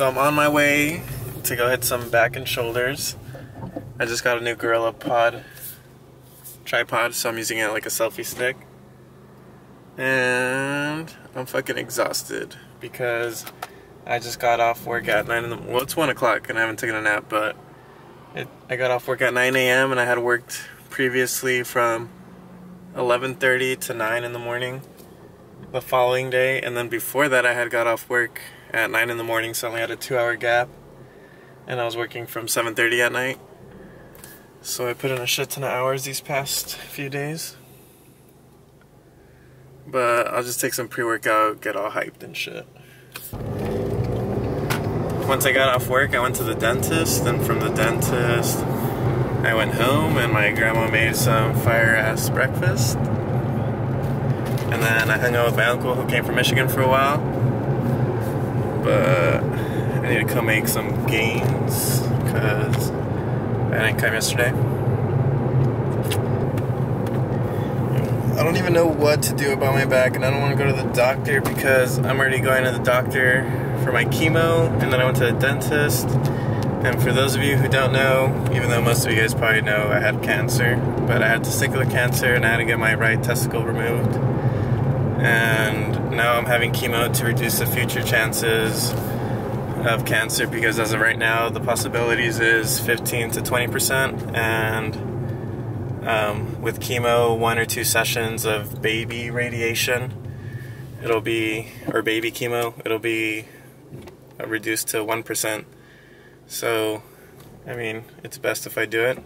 on my way to go hit some back and shoulders. I just got a new Gorilla Pod tripod, so I'm using it like a selfie stick. And I'm fucking exhausted because I just got off work at 9 in the well it's 1 o'clock and I haven't taken a nap but it, I got off work at 9 a.m. and I had worked previously from 11.30 to 9 in the morning the following day and then before that I had got off work at 9 in the morning so I only had a two hour gap and I was working from 7.30 at night so I put in a shit ton of hours these past few days but I'll just take some pre-workout get all hyped and shit once I got off work, I went to the dentist. Then from the dentist, I went home and my grandma made some fire ass breakfast. And then I hung out with my uncle who came from Michigan for a while. But uh, I need to come make some gains because I didn't come yesterday. I don't even know what to do about my back, and I don't want to go to the doctor because I'm already going to the doctor for my chemo, and then I went to the dentist. And for those of you who don't know, even though most of you guys probably know, I had cancer, but I had testicular cancer and I had to get my right testicle removed. And now I'm having chemo to reduce the future chances of cancer because as of right now, the possibilities is 15 to 20%, and um, with chemo, one or two sessions of baby radiation, it'll be, or baby chemo, it'll be uh, reduced to 1%. So, I mean, it's best if I do it.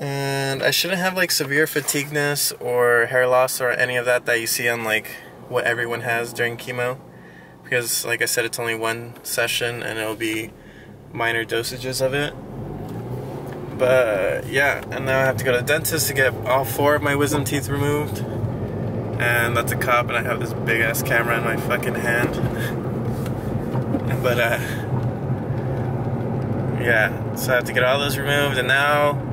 And I shouldn't have like severe fatigueness or hair loss or any of that that you see on like what everyone has during chemo. Because, like I said, it's only one session and it'll be minor dosages of it. But yeah, and now I have to go to the dentist to get all four of my wisdom teeth removed. And that's a cop, and I have this big ass camera in my fucking hand. but uh, yeah, so I have to get all those removed, and now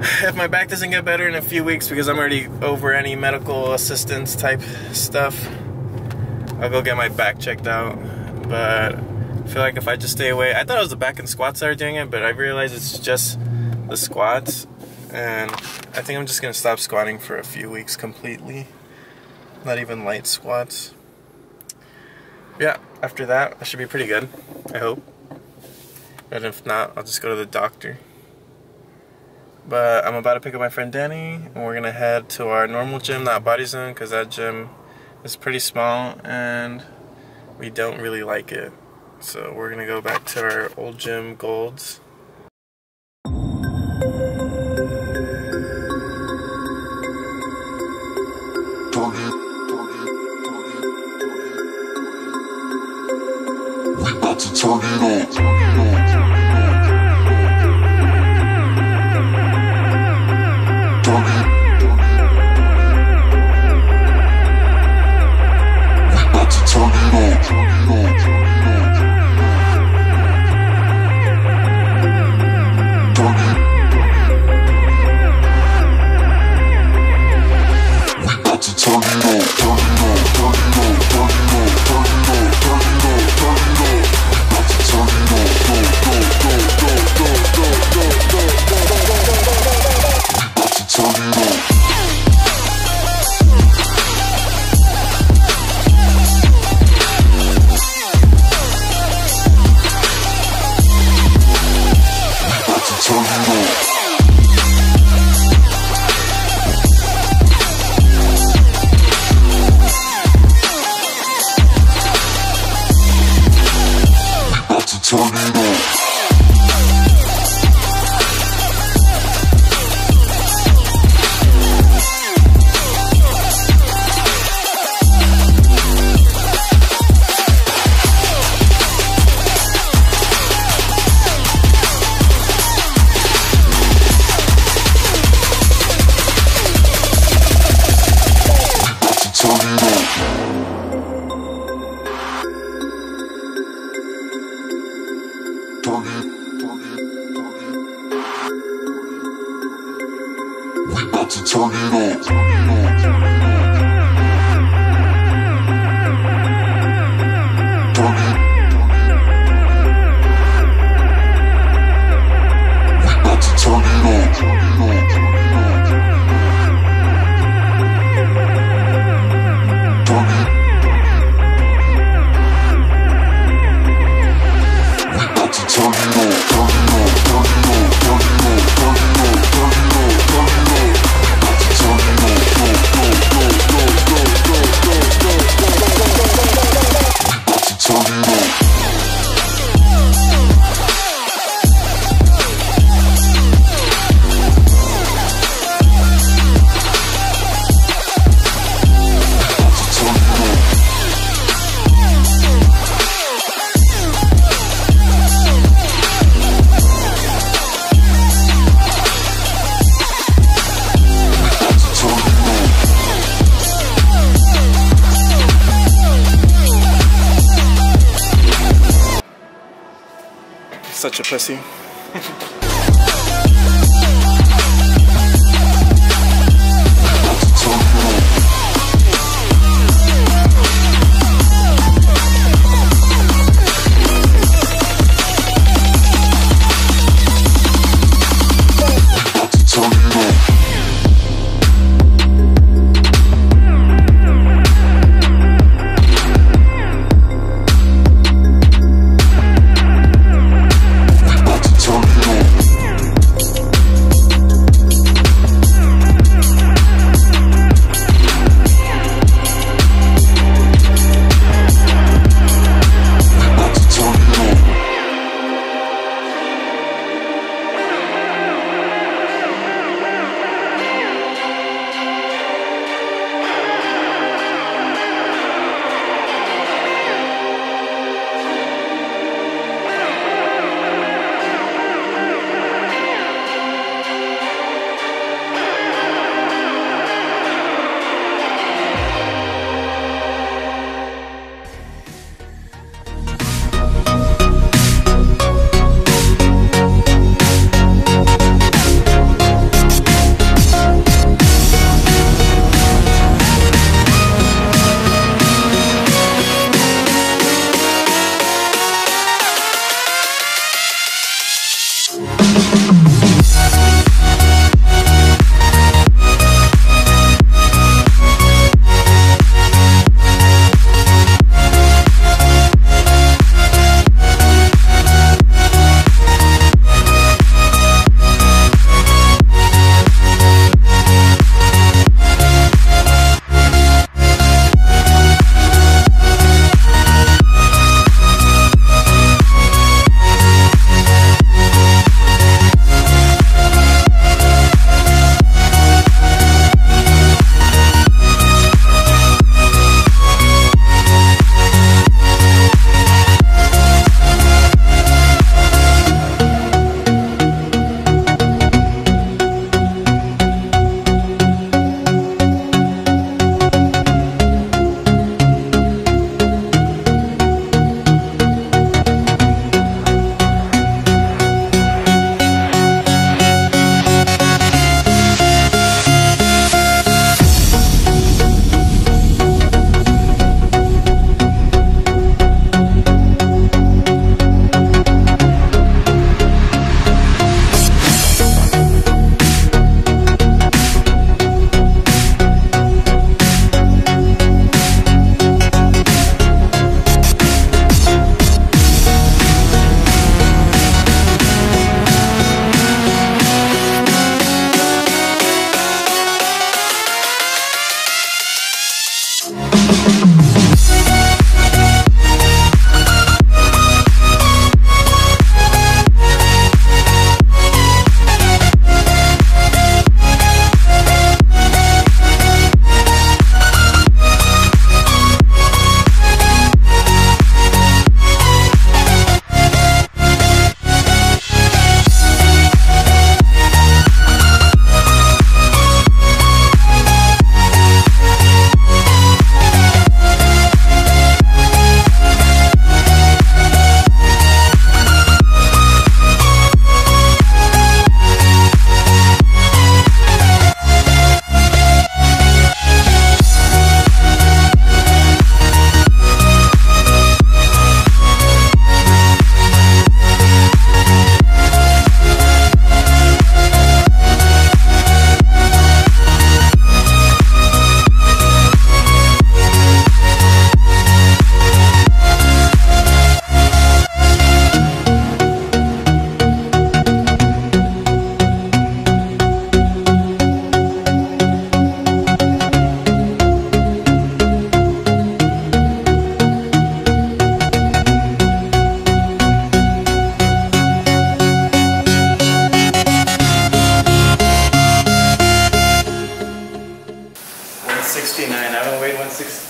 if my back doesn't get better in a few weeks because I'm already over any medical assistance type stuff, I'll go get my back checked out. But I feel like if I just stay away, I thought it was the back and squats that are doing it, but I realized it's just the squats. And I think I'm just gonna stop squatting for a few weeks completely. Not even light squats. Yeah, after that, I should be pretty good. I hope. And if not, I'll just go to the doctor. But I'm about to pick up my friend Danny, and we're gonna head to our normal gym, not Body Zone, because that gym is pretty small and we don't really like it. So we're gonna go back to our old gym, Golds. We about to turn it on. tornado. tornado. Such a pussy.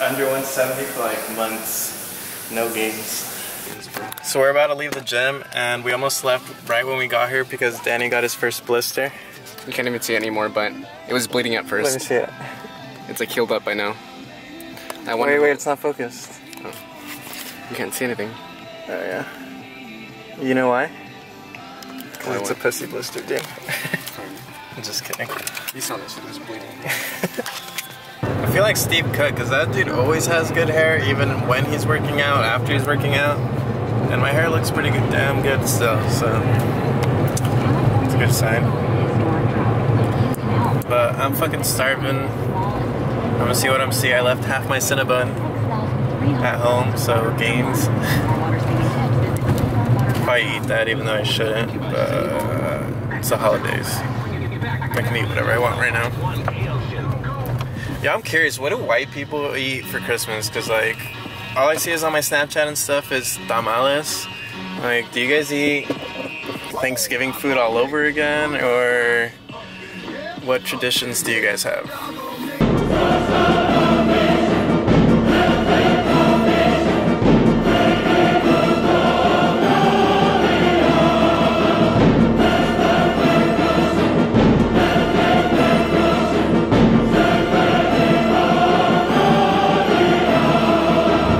under 170 for like months. No games. So we're about to leave the gym, and we almost left right when we got here because Danny got his first blister. You can't even see it anymore, but it was bleeding at first. Let me first. see it. It's like healed up by now. I wonder Wait, wait, it's not focused. Oh. you can't see anything. Oh yeah. You know why? Cause it's a went- pussy blister, dude. I'm just kidding. You saw this shit. It was bleeding. I feel like Steve Cook, because that dude always has good hair, even when he's working out, after he's working out. And my hair looks pretty good, damn good still, so it's a good sign. But I'm fucking starving. I'm gonna see what I'm see. I left half my Cinnabon at home, so gains. Probably eat that, even though I shouldn't. But uh, it's the holidays. I can eat whatever I want right now. Yeah, I'm curious. What do white people eat for Christmas? Because like, all I see is on my Snapchat and stuff is tamales. Like, do you guys eat Thanksgiving food all over again, or what traditions do you guys have?